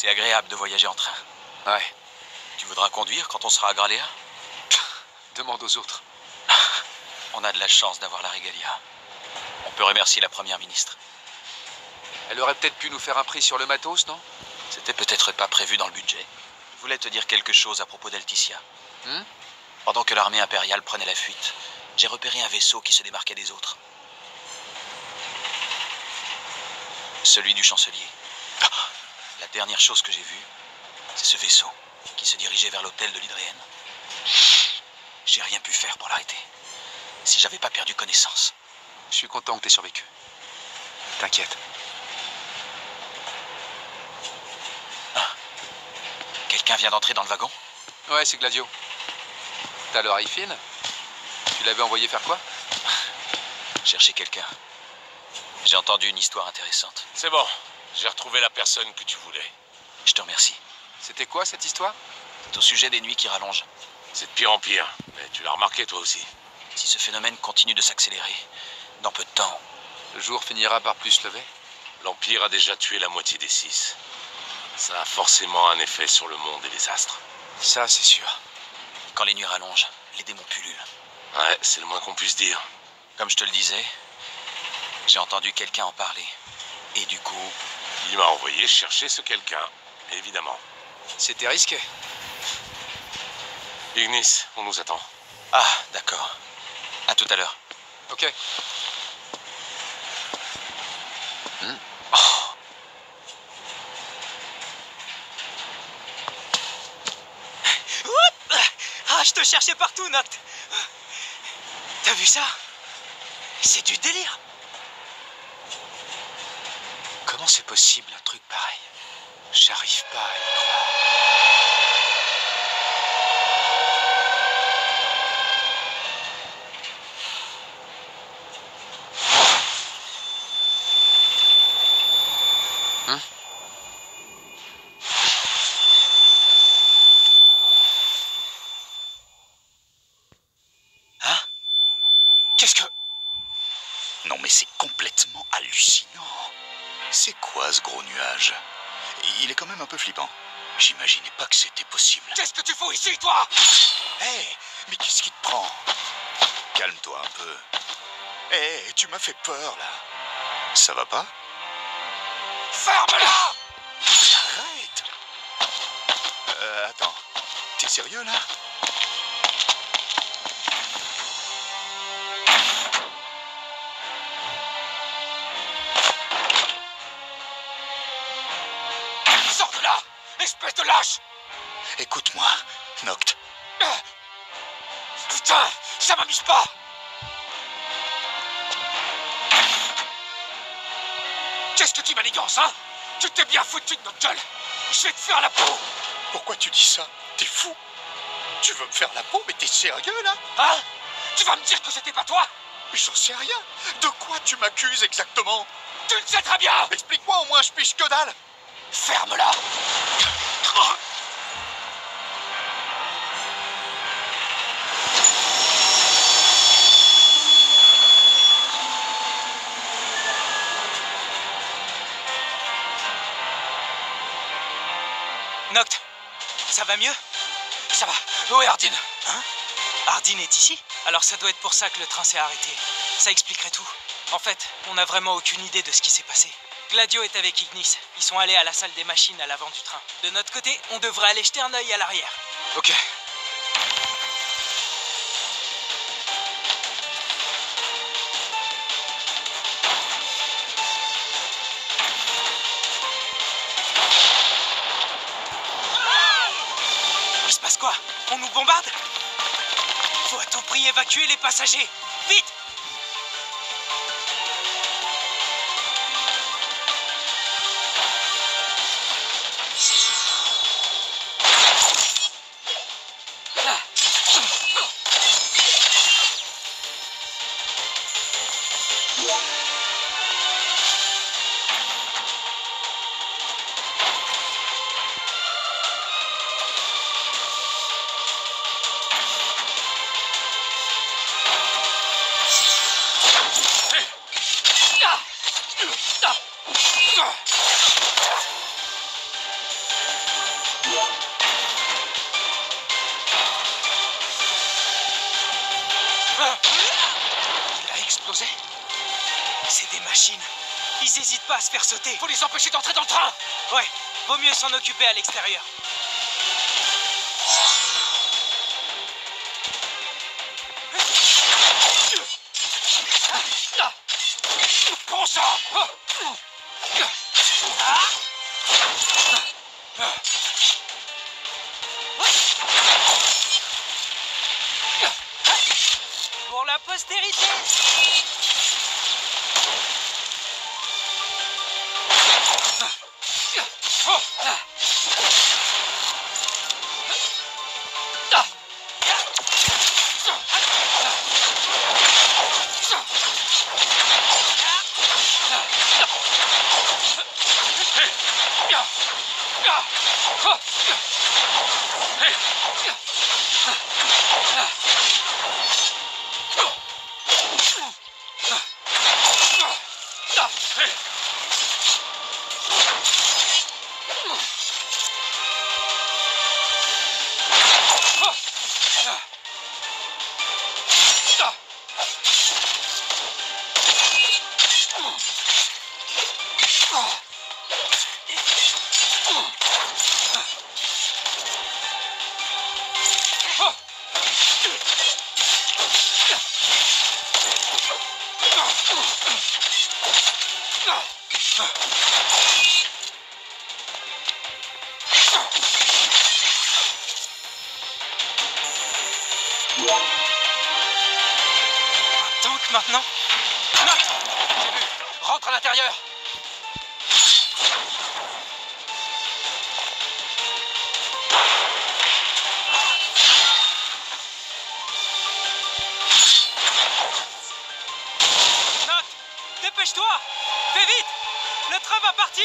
C'est agréable de voyager en train. Ouais. Tu voudras conduire quand on sera à Graléa Demande aux autres. On a de la chance d'avoir la régalia. On peut remercier la première ministre. Elle aurait peut-être pu nous faire un prix sur le matos, non? C'était peut-être pas prévu dans le budget. Je voulais te dire quelque chose à propos d'Alticia. Hmm? Pendant que l'armée impériale prenait la fuite, j'ai repéré un vaisseau qui se démarquait des autres. Celui du chancelier. La dernière chose que j'ai vue, c'est ce vaisseau qui se dirigeait vers l'hôtel de l'Hydréenne. J'ai rien pu faire pour l'arrêter. Si j'avais pas perdu connaissance. Je suis content que t'aies survécu. T'inquiète. Quelqu'un vient d'entrer dans le wagon? Ouais, c'est Gladio. T'as l'oreille fine Tu l'avais envoyé faire quoi? Chercher quelqu'un. J'ai entendu une histoire intéressante. C'est bon, j'ai retrouvé la personne que tu voulais. Je te remercie. C'était quoi cette histoire? C'est au sujet des nuits qui rallongent. C'est de pire en pire, mais tu l'as remarqué toi aussi. Si ce phénomène continue de s'accélérer, dans peu de temps, Le jour finira par plus se lever L'Empire a déjà tué la moitié des six. Ça a forcément un effet sur le monde et les astres. Ça, c'est sûr. quand les nuits rallongent, les démons pullulent. Ouais, c'est le moins qu'on puisse dire. Comme je te le disais, j'ai entendu quelqu'un en parler. Et du coup, Il m'a envoyé chercher ce quelqu'un, évidemment. C'était risqué. Ignis, on nous attend. ah, d'accord. À tout à l'heure. Ok. Ah, je te cherchais partout, Noct T'as vu ça? C'est du délire C'est possible un truc pareil J'arrive pas à y croire. Hein Hein Qu'est-ce que... Non mais c'est complètement hallucinant. Ce gros nuage Il est quand même un peu flippant. J'imaginais pas que c'était possible. Qu'est-ce que tu fous ici, toi? Hé, mais qu'est-ce qui te prend? Calme-toi un peu. Hé, tu m'as fait peur là. Ça va pas? Ferme-la Arrête Euh, attends. T'es sérieux là? Espèce de lâche. Écoute-moi, Noct. Putain Ça m'amuse pas. Qu'est-ce que tu manigances, hein? Tu t'es bien foutu de notre gueule. Je vais te faire la peau. Pourquoi tu dis ça? T'es fou. Tu veux me faire la peau, mais t'es sérieux là? Hein? Tu vas me dire que c'était pas toi? Mais j'en sais rien. De quoi tu m'accuses exactement? Tu le sais très bien. Explique-moi au moins, je piche que dalle. Ferme-la ça va mieux? Ça va. Où est Ardine Hein? Ardine est ici? Alors ça doit être pour ça que le train s'est arrêté. Ça expliquerait tout. En fait, on n'a vraiment aucune idée de ce qui s'est passé. Gladio est avec Ignis. Ils sont allés à la salle des machines à l'avant du train. De notre côté, on devrait aller jeter un œil à l'arrière. Ok. Il se passe quoi? On nous bombarde? Faut à tout prix évacuer les passagers Il a explosé C'est des machines. Ils hésitent pas à se faire sauter. Faut les empêcher d'entrer dans le train Ouais, vaut mieux s'en occuper à l'extérieur. Pour la postérité Un maintenant. Note. Rentre à l'intérieur. Dépêche-toi Vite Le train va partir